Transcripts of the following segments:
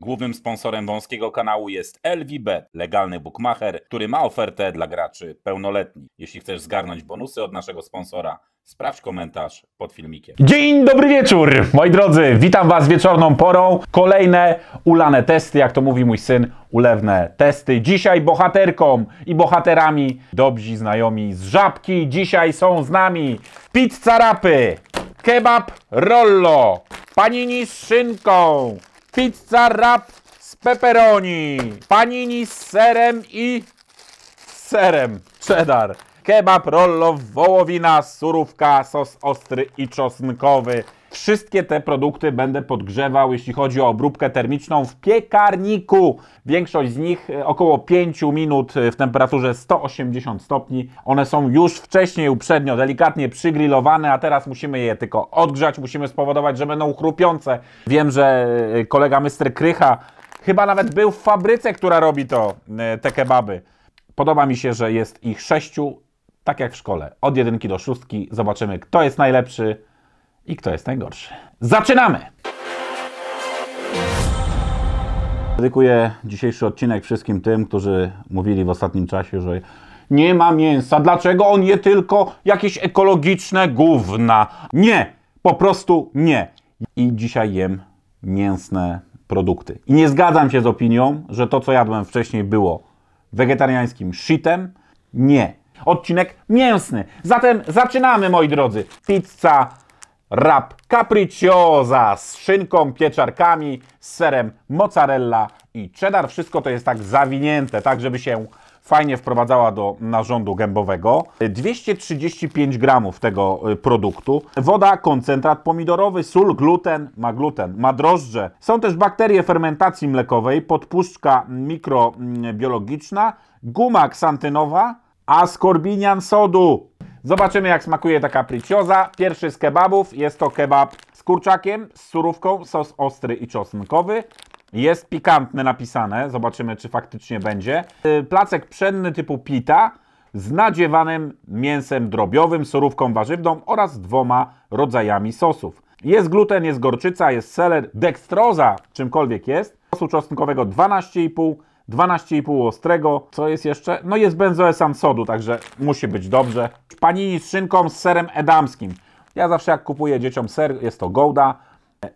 Głównym sponsorem wąskiego kanału jest LVBet, legalny bookmacher, który ma ofertę dla graczy pełnoletnich. Jeśli chcesz zgarnąć bonusy od naszego sponsora, sprawdź komentarz pod filmikiem. Dzień dobry wieczór, moi drodzy. Witam Was wieczorną porą. Kolejne ulane testy, jak to mówi mój syn, ulewne testy. Dzisiaj bohaterką i bohaterami dobrzy znajomi z Żabki. Dzisiaj są z nami pizza rapy, kebab rollo, panini z szynką, pizza rap z pepperoni, panini z serem i serem, cheddar, kebab rollo, wołowina, surówka, sos ostry i czosnkowy. Wszystkie te produkty będę podgrzewał, jeśli chodzi o obróbkę termiczną w piekarniku. Większość z nich e, około 5 minut e, w temperaturze 180 stopni. One są już wcześniej, uprzednio, delikatnie przygrillowane, a teraz musimy je tylko odgrzać, musimy spowodować, że będą chrupiące. Wiem, że e, kolega Mr. Krycha chyba nawet był w fabryce, która robi to, te kebaby. Podoba mi się, że jest ich sześciu, tak jak w szkole. Od jedynki do szóstki. Zobaczymy, kto jest najlepszy i kto jest najgorszy. Zaczynamy! Dedykuję dzisiejszy odcinek wszystkim tym, którzy mówili w ostatnim czasie, że nie ma mięsa. Dlaczego on je tylko jakieś ekologiczne gówna? Nie! Po prostu nie. I dzisiaj jem mięsne produkty. I nie zgadzam się z opinią, że to, co jadłem wcześniej, było wegetariańskim shitem. Nie. Odcinek mięsny. Zatem zaczynamy, moi drodzy. Pizza Rap capricciosa z szynką, pieczarkami, z serem mozzarella i cheddar. Wszystko to jest tak zawinięte, tak żeby się fajnie wprowadzała do narządu gębowego. 235 gramów tego y, produktu. Woda, koncentrat pomidorowy, sól, gluten, ma gluten, ma drożdże. Są też bakterie fermentacji mlekowej, podpuszczka mikrobiologiczna, guma ksantynowa, askorbinian sodu. Zobaczymy jak smakuje ta capricciosa. Pierwszy z kebabów jest to kebab z kurczakiem, z surówką, sos ostry i czosnkowy. Jest pikantne napisane, zobaczymy czy faktycznie będzie. Y, Placek pszenny typu pita z nadziewanym mięsem drobiowym, surówką warzywną oraz dwoma rodzajami sosów. Jest gluten, jest gorczyca, jest seler, dekstroza, czymkolwiek jest. Sosu czosnkowego 12,5, 12,5 ostrego. Co jest jeszcze? No jest benzoesan sodu, także musi być dobrze. Panini z szynką z serem edamskim. Ja zawsze jak kupuję dzieciom ser, jest to Gouda,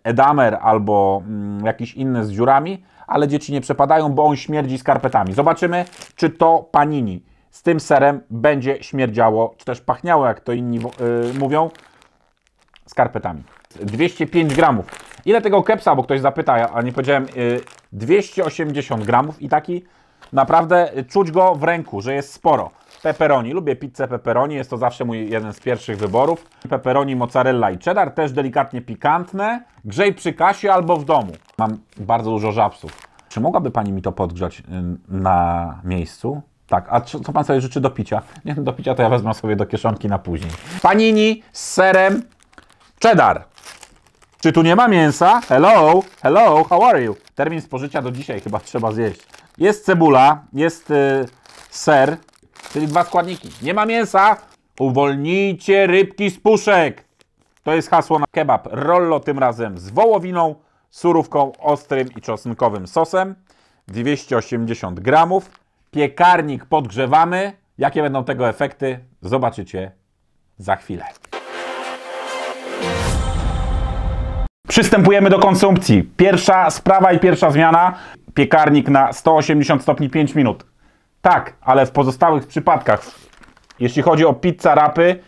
Edamer albo mm, jakiś inny z dziurami, ale dzieci nie przepadają, bo on śmierdzi skarpetami. Zobaczymy, czy to panini z tym serem będzie śmierdziało, czy też pachniało, jak to inni wo- y, mówią, skarpetami. 205 gramów. Ile tego kepsa, bo ktoś zapyta, a nie powiedziałem, y, 280 gramów i taki naprawdę czuć go w ręku, że jest sporo. Pepperoni, lubię pizzę pepperoni, jest to zawsze mój jeden z pierwszych wyborów. Pepperoni, mozzarella i cheddar, też delikatnie pikantne. Grzej przy kasie albo w domu. Mam bardzo dużo żabsów. Czy mogłaby Pani mi to podgrzać y, na miejscu? Tak, a co co Pan sobie życzy do picia? Nie, do picia to ja wezmę sobie do kieszonki na później. Panini z serem cheddar. Czy tu nie ma mięsa? Hello, hello, how are you? Termin spożycia do dzisiaj chyba trzeba zjeść. Jest cebula, jest y, ser, czyli dwa składniki. Nie ma mięsa. Uwolnijcie rybki z puszek. To jest hasło na kebab. Rollo tym razem z wołowiną, surówką, ostrym i czosnkowym sosem. 280 gramów. Piekarnik podgrzewamy. Jakie będą tego efekty? Zobaczycie za chwilę. Przystępujemy do konsumpcji. Pierwsza sprawa i pierwsza zmiana. Piekarnik na 180 stopni 5 minut. Tak, ale w pozostałych przypadkach, jeśli chodzi o pizza rapy,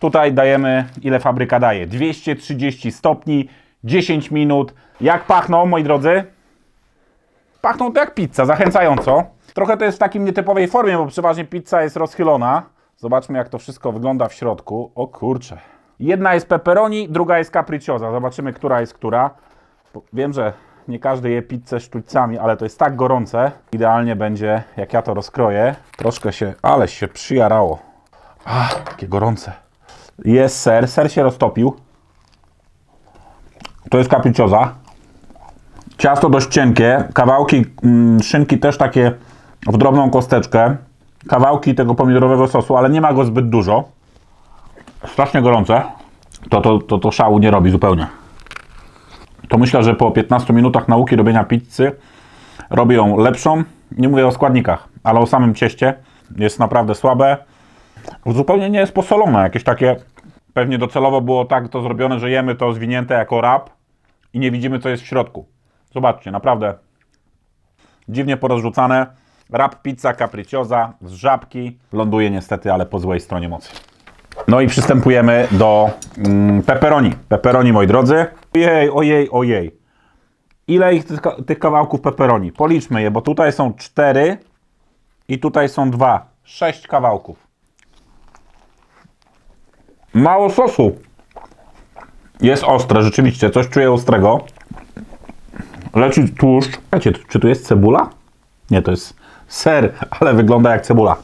tutaj dajemy ile fabryka daje. 230 stopni, 10 minut. Jak pachną, moi drodzy? Pachną to jak pizza, zachęcająco. Trochę to jest w takim nietypowej formie, bo przeważnie pizza jest rozchylona. Zobaczmy, jak to wszystko wygląda w środku. O kurczę. Jedna jest pepperoni, druga jest capricciosa. Zobaczymy, która jest która. Wiem, że nie każdy je pizzę sztućcami, ale to jest tak gorące. Idealnie będzie, jak ja to rozkroję. Troszkę się, ale się przyjarało. Ach, takie gorące. Jest ser, ser się roztopił. To jest capricciosa. Ciasto dość cienkie, kawałki mm, szynki też takie w drobną kosteczkę. Kawałki tego pomidorowego sosu, ale nie ma go zbyt dużo. Strasznie gorące. To, to, to, to szału nie robi zupełnie. to myślę, że po 15 minutach nauki robienia pizzy robię ją lepszą. Nie mówię o składnikach, ale o samym cieście. Jest naprawdę słabe. Zupełnie nie jest posolone. Jakieś takie, pewnie docelowo było tak to zrobione, że jemy to zwinięte jako rap i nie widzimy, co jest w środku. Zobaczcie, naprawdę dziwnie porozrzucane. Rap pizza capricciosa z żabki. Ląduje niestety, ale po złej stronie mocy. No i przystępujemy do mm, pepperoni. Pepperoni, moi drodzy. Ojej, ojej, ojej. Ile ich tych, tych kawałków pepperoni? Policzmy je, bo tutaj są cztery i tutaj są dwa. Sześć kawałków. Mało sosu. Jest ostre, rzeczywiście. Coś czuję ostrego. Leci tłuszcz. Wiecie, czy tu jest cebula? Nie, to jest ser, ale wygląda jak cebula.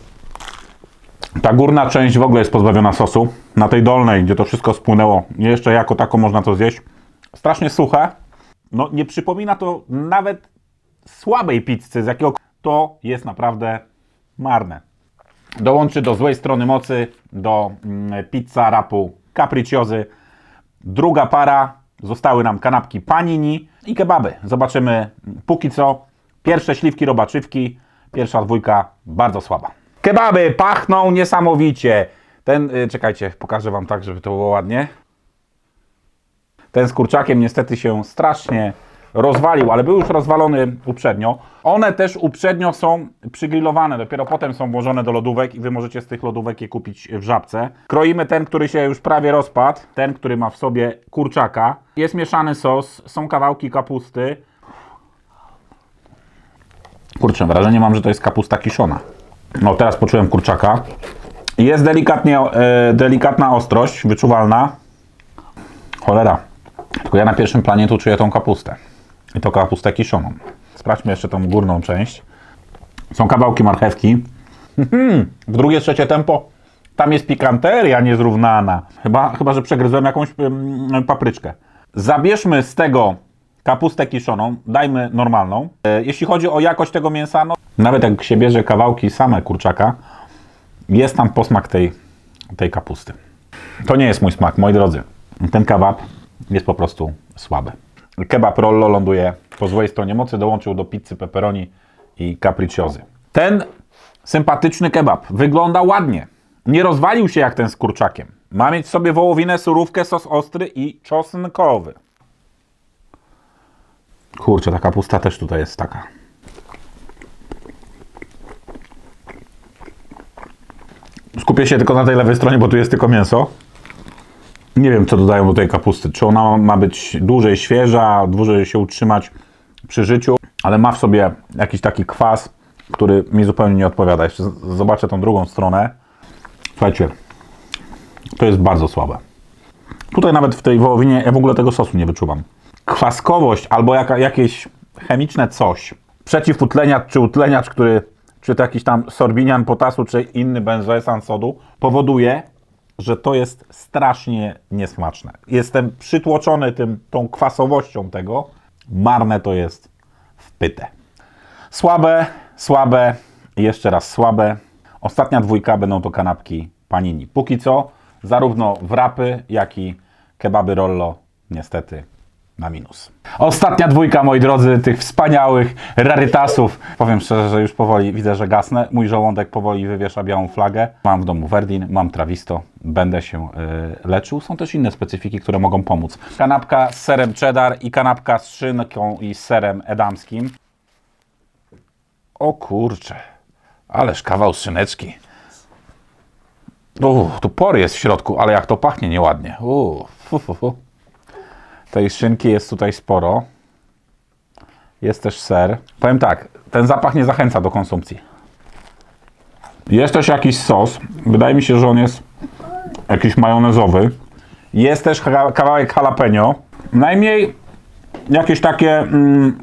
Ta górna część w ogóle jest pozbawiona sosu. Na tej dolnej, gdzie to wszystko spłynęło, jeszcze jako tako można to zjeść. Strasznie suche. No nie przypomina to nawet słabej pizzy, z jakiego to jest naprawdę marne. Dołączy do złej strony mocy, do mm, pizza rapu capricciozy. Druga para, zostały nam kanapki panini i kebaby. Zobaczymy póki co. Pierwsze śliwki robaczywki, pierwsza dwójka bardzo słaba. Kebaby pachną niesamowicie. Ten, y, czekajcie, pokażę Wam tak, żeby to było ładnie. Ten z kurczakiem niestety się strasznie rozwalił, ale był już rozwalony uprzednio. One też uprzednio są przygrillowane, dopiero potem są włożone do lodówek i Wy możecie z tych lodówek je kupić w żabce. Kroimy ten, który się już prawie rozpadł, ten, który ma w sobie kurczaka. Jest mieszany sos, są kawałki kapusty. Kurczę, wrażenie mam, że to jest kapusta kiszona. No teraz poczułem kurczaka. Jest delikatnie, e, delikatna ostrość, wyczuwalna. Cholera. Tylko ja na pierwszym planie tu czuję tą kapustę. I to kapustę kiszoną. Sprawdźmy jeszcze tą górną część. Są kawałki marchewki. Mhm. W drugie, trzecie tempo tam jest pikanteria niezrównana. Chyba, chyba że przegryzłem jakąś papryczkę. Zabierzmy z tego kapustę kiszoną, dajmy normalną. E, jeśli chodzi o jakość tego mięsa, no, nawet jak się bierze kawałki same kurczaka, jest tam posmak tej, tej kapusty. To nie jest mój smak, moi drodzy. Ten kebab jest po prostu słaby. Kebab Rollo ląduje po złej stronie mocy, dołączył do pizzy pepperoni i capricciozy. Ten sympatyczny kebab wygląda ładnie. Nie rozwalił się jak ten z kurczakiem. Ma mieć sobie wołowinę, surówkę, sos ostry i czosnkowy. Kurczę, ta kapusta też tutaj jest taka. Skupię się tylko na tej lewej stronie, bo tu jest tylko mięso. Nie wiem, co dodają do tej kapusty. Czy ona ma być dłużej świeża, dłużej się utrzymać przy życiu, ale ma w sobie jakiś taki kwas, który mi zupełnie nie odpowiada. Jeszcze zobaczę tą drugą stronę. Słuchajcie, to jest bardzo słabe. Tutaj nawet w tej wołowinie ja w ogóle tego sosu nie wyczuwam. Kwaskowość albo jaka, jakieś chemiczne coś, przeciwutleniacz czy utleniacz, który, czy to jakiś tam sorbinian potasu, czy inny benzoesan sodu, powoduje, że to jest strasznie niesmaczne. Jestem przytłoczony tym, tą kwasowością tego. Marne to jest w pytę. Słabe, słabe, jeszcze raz słabe. Ostatnia dwójka będą to kanapki panini. Póki co, zarówno wrapy, jak i kebaby rollo, niestety na minus. Ostatnia dwójka, moi drodzy, tych wspaniałych rarytasów. Powiem szczerze, że już powoli widzę, że gasnę. Mój żołądek powoli wywiesza białą flagę. Mam w domu Verdin, mam Travisto, będę się y, leczył. Są też inne specyfiki, które mogą pomóc. Kanapka z serem cheddar i kanapka z szynką i serem edamskim. O kurcze, ależ kawał szyneczki. Uff, tu pory jest w środku, ale jak to pachnie nieładnie. Uff, fu, fu, fu. Tej szynki jest tutaj sporo. Jest też ser. Powiem tak, ten zapach nie zachęca do konsumpcji. Jest też jakiś sos. Wydaje mi się, że on jest jakiś majonezowy. Jest też kawałek jalapeno. Najmniej jakieś takie mm,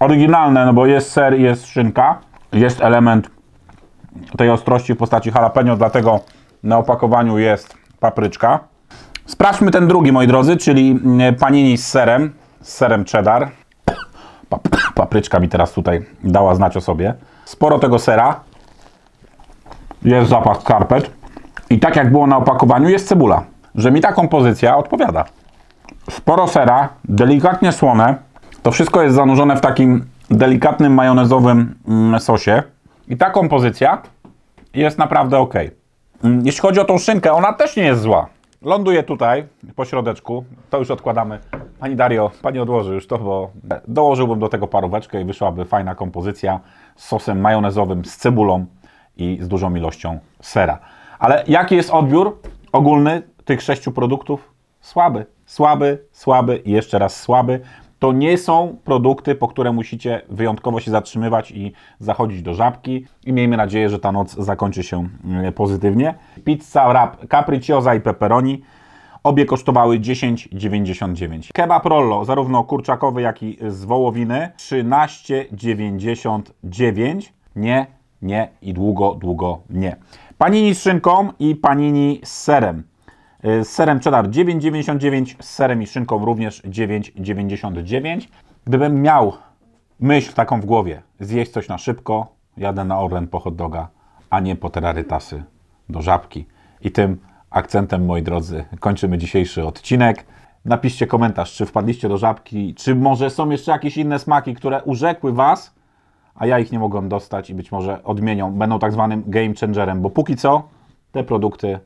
oryginalne, no bo jest ser i jest szynka. Jest element tej ostrości w postaci jalapeno, dlatego na opakowaniu jest papryczka. Sprawdźmy ten drugi, moi drodzy, czyli mm, panini z serem, z serem cheddar. Papryczka mi teraz tutaj dała znać o sobie. Sporo tego sera. Jest zapach skarpet. I tak jak było na opakowaniu, jest cebula. Że mi ta kompozycja odpowiada. sporo sera, delikatnie słone. To wszystko jest zanurzone w takim delikatnym majonezowym mm, sosie. I ta kompozycja jest naprawdę ok. Mm, Jeśli chodzi o tą szynkę, ona też nie jest zła. Ląduje tutaj, po środeczku. To już odkładamy. Pani Dario, pani odłoży już to, bo dołożyłbym do tego paróweczkę i wyszłaby fajna kompozycja z sosem majonezowym, z cebulą i z dużą ilością sera. Ale jaki jest odbiór ogólny tych sześciu produktów? Słaby, słaby, słaby i jeszcze raz słaby. To nie są produkty, po które musicie wyjątkowo się zatrzymywać i zachodzić do żabki. I miejmy nadzieję, że ta noc zakończy się mm, pozytywnie. Pizza wrap capricciosa i pepperoni. Obie kosztowały 10,99. Kebab rollo, zarówno kurczakowy, jak i z wołowiny 13,99. Nie, nie i długo, długo nie. Panini z szynką i panini z serem. Y, Z serem cheddar 9,99, z serem i szynką również 9,99. Gdybym miał myśl taką w głowie, zjeść coś na szybko, jadę na Orlen po hot doga, a nie po terarytasy do żabki. I tym akcentem, moi drodzy, kończymy dzisiejszy odcinek. Napiszcie komentarz, czy wpadliście do żabki, czy może są jeszcze jakieś inne smaki, które urzekły Was, a ja ich nie mogłem dostać i być może odmienią, będą tak zwanym game changerem, bo póki co te produkty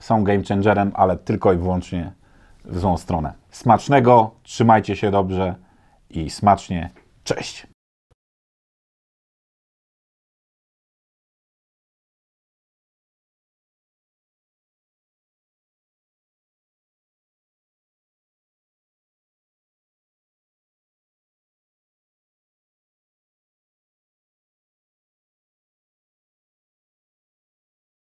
są game changerem, ale tylko i wyłącznie w złą stronę. Smacznego, trzymajcie się dobrze i smacznie. Cześć!